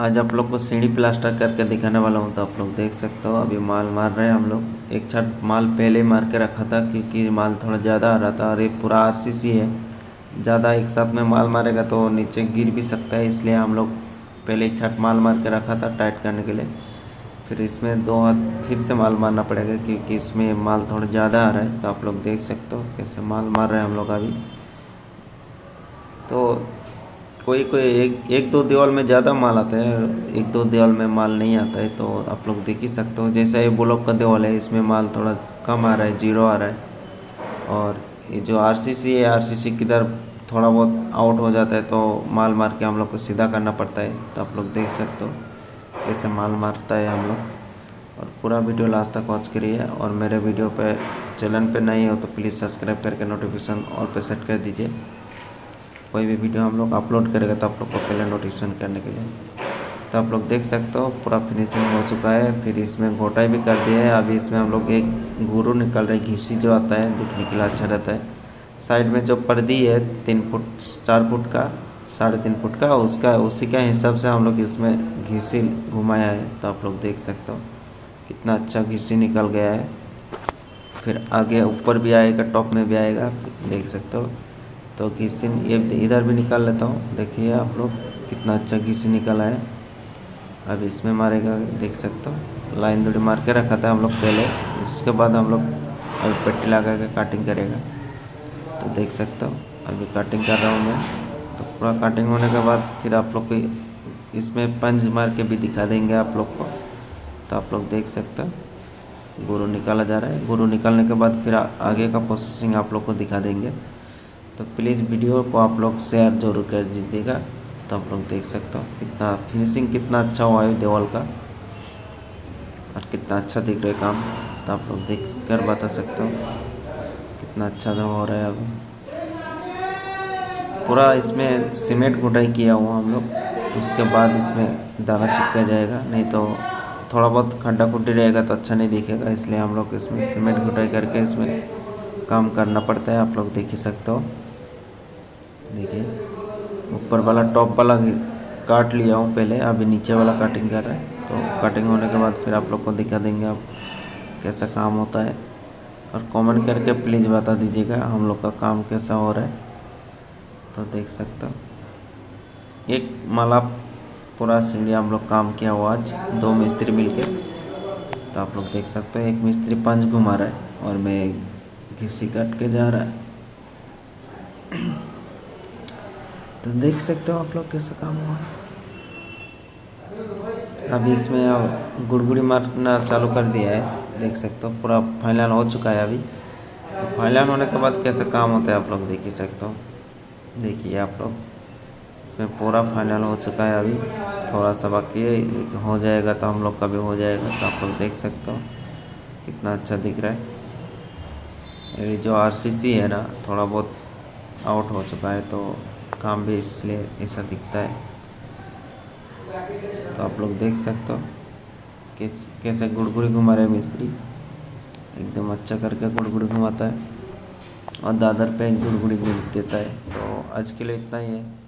आज आप लोग को सीढ़ी प्लास्टर करके दिखाने वाला हूँ तो आप लोग देख सकते हो, अभी माल मार रहे हैं हम लोग। एक छत माल पहले मार के रखा था, क्योंकि माल थोड़ा ज़्यादा आ रहा था और ये पूरा आर है। ज़्यादा एक साथ में माल मारेगा तो नीचे गिर भी सकता है, इसलिए हम लोग पहले एक छत माल मार के रखा था टाइट करने के लिए। फिर इसमें दो हाथ फिर से माल मारना पड़ेगा, क्योंकि इसमें माल थोड़ा ज़्यादा आ रहा है तो आप लोग देख सकते हो कैसे माल मार रहे हैं हम लोग अभी। तो कोई कोई एक एक दो दीवार में ज़्यादा माल आता है, एक दो दीवार में माल नहीं आता है तो आप लोग देख ही सकते हो। जैसे ये ब्लॉक का दीवार है, इसमें माल थोड़ा कम आ रहा है, ज़ीरो आ रहा है। और ये जो आर सी सी है आर सी सी किधर थोड़ा बहुत आउट हो जाता है तो माल मार के हम लोग को सीधा करना पड़ता है। तो आप लोग देख सकते हो, कैसे माल मारता है हम लोग। और पूरा वीडियो लास्ट तक वॉच करिए, और मेरे वीडियो पे चैनल पे नहीं हो तो प्लीज़ सब्सक्राइब करके नोटिफिकेशन ऑल पे सेट कर दीजिए। कोई भी वीडियो हम लोग अपलोड करेगा तो आप लोग को पहले नोटिफिकेशन करने के लिए। तो आप लोग देख सकते हो, पूरा फिनिशिंग हो चुका है। फिर इसमें घोटाई भी कर दिया है। अभी इसमें हम लोग एक गुरु निकल रहे घीसी जो आता है, दिखने के लिए अच्छा रहता है। साइड में जो पर्दी है, तीन फुट, चार फुट का, साढ़े तीन फुट का, उसका, उसी का हिसाब से हम लोग इसमें घीसी घुमाया है। तो आप लोग देख सकते हो, कितना अच्छा घीसी निकल गया है। फिर आगे ऊपर भी आएगा, टॉप में भी आएगा, देख सकते हो। तो घिसी ये इधर भी निकाल लेता हूँ। देखिए आप लोग, कितना अच्छा घिसी निकला है। अब इसमें मारेगा, देख सकते हो। लाइन दूरी मार के रखा था हम लोग पहले। इसके बाद हम लोग अभी पट्टी लगा के काटिंग करेगा। तो देख सकते हो, अभी काटिंग कर रहा हूँ मैं। तो पूरा काटिंग होने के बाद फिर आप लोग को, इसमें पंच मार के भी दिखा देंगे आप लोग को। तो आप लोग देख सकते हो, गुरु निकाला जा रहा है। गुरु निकालने के बाद फिर आगे का प्रोसेसिंग आप लोग को दिखा देंगे। तो प्लीज़ वीडियो को आप लोग शेयर ज़रूर कर दीजिएगा तो आप लोग देख सकते हो कितना फिनिशिंग कितना अच्छा हुआ है देवल का। और कितना अच्छा दिख रहा है काम तो आप लोग देख कर बता सकते हो कितना अच्छा हो रहा है अभी। पूरा इसमें सीमेंट घुटाई किया हुआ हम लोग, उसके बाद इसमें दाना चिपका जाएगा, नहीं तो थोड़ा बहुत खड्डा खुड्डी रहेगा तो अच्छा नहीं दिखेगा, इसलिए हम लोग इसमें सीमेंट घुटाई करके इसमें काम करना पड़ता है, आप लोग देख ही सकते हो। देखिए, ऊपर वाला टॉप वाला काट लिया हूँ पहले, अभी नीचे वाला कटिंग कर रहा है। तो कटिंग होने के बाद फिर आप लोग को दिखा देंगे आप कैसा काम होता है। और कमेंट करके प्लीज़ बता दीजिएगा हम लोग का काम कैसा हो रहा है। तो देख सकते हो। एक माला पूरा सीढ़ी हम लोग काम किया हुआ आज, दो मिस्त्री मिलके। तो आप लोग देख सकते हो, एक मिस्त्री पंच घुमा रहा है और मैं घिसी कट के जा रहा है। तो देख सकते हो आप लोग कैसा काम हुआ अभी इसमें अब गुड़गुड़ी मारना चालू कर दिया है, देख सकते हो, पूरा फाइनल हो चुका है अभी। तो फाइनल होने के बाद कैसा काम होता है आप लोग देख ही सकते हो। देखिए आप लोग, इसमें पूरा फाइनल हो चुका है अभी। थोड़ा सा बाकी हो जाएगा तो हम लोग का भी हो जाएगा तो आप लोग देख सकते हो, कितना अच्छा दिख रहा है। ये जो आरसीसी है ना, थोड़ा बहुत आउट हो चुका है तो काम भी इसलिए ऐसा दिखता है। तो आप लोग देख सकते हो कैसे गुड़गुड़ी घुमा रहे मिस्त्री। एकदम अच्छा करके गुड़गुड़ी घुमाता है और दादर पे गुड़गुड़ी देता है। तो आज के लिए इतना ही है।